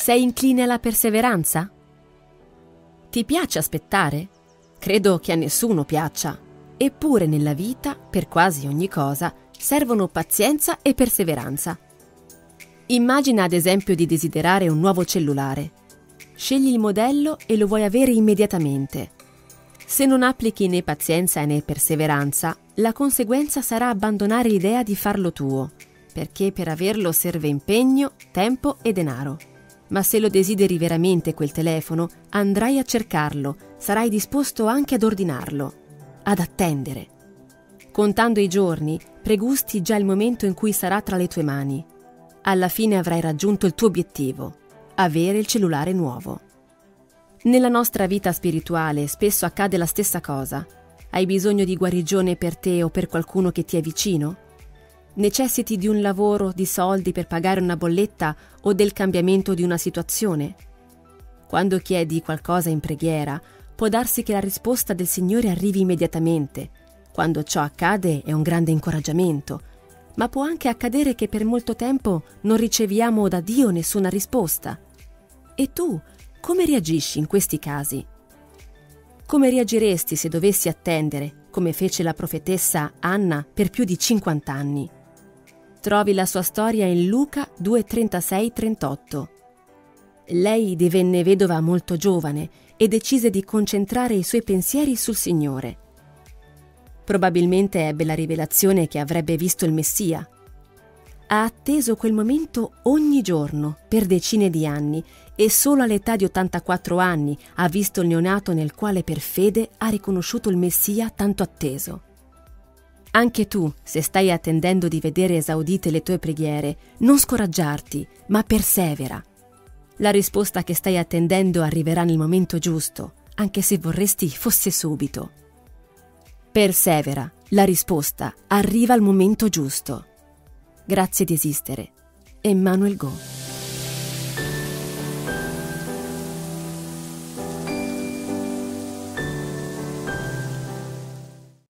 Sei incline alla perseveranza? Ti piace aspettare? Credo che a nessuno piaccia. Eppure nella vita, per quasi ogni cosa, servono pazienza e perseveranza. Immagina ad esempio di desiderare un nuovo cellulare. Scegli il modello e lo vuoi avere immediatamente. Se non applichi né pazienza né perseveranza, la conseguenza sarà abbandonare l'idea di farlo tuo, perché per averlo serve impegno, tempo e denaro. Ma se lo desideri veramente quel telefono, andrai a cercarlo, sarai disposto anche ad ordinarlo, ad attendere. Contando i giorni, pregusti già il momento in cui sarà tra le tue mani. Alla fine avrai raggiunto il tuo obiettivo, avere il cellulare nuovo. Nella nostra vita spirituale spesso accade la stessa cosa. Hai bisogno di guarigione per te o per qualcuno che ti è vicino? Necessiti di un lavoro, di soldi per pagare una bolletta o del cambiamento di una situazione? Quando chiedi qualcosa in preghiera, può darsi che la risposta del Signore arrivi immediatamente. Quando ciò accade è un grande incoraggiamento, ma può anche accadere che per molto tempo non riceviamo da Dio nessuna risposta. E tu come reagisci in questi casi? Come reagiresti se dovessi attendere, come fece la profetessa Anna per più di 50 anni? Trovi la sua storia in Luca 2:36-38. Lei divenne vedova molto giovane e decise di concentrare i suoi pensieri sul Signore. Probabilmente ebbe la rivelazione che avrebbe visto il Messia, ha atteso quel momento ogni giorno per decine di anni e solo all'età di 84 anni ha visto il neonato nel quale per fede ha riconosciuto il Messia tanto atteso. Anche tu, se stai attendendo di vedere esaudite le tue preghiere, non scoraggiarti, ma persevera. La risposta che stai attendendo arriverà nel momento giusto, anche se vorresti fosse subito. Persevera, la risposta arriva al momento giusto. Grazie di esistere. Emmanuel Go.